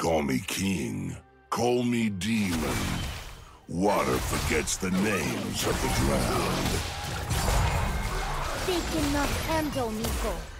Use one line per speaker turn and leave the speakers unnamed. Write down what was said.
Call me king. Call me demon. Water forgets the names of the drowned.
They cannot handle
Neeko.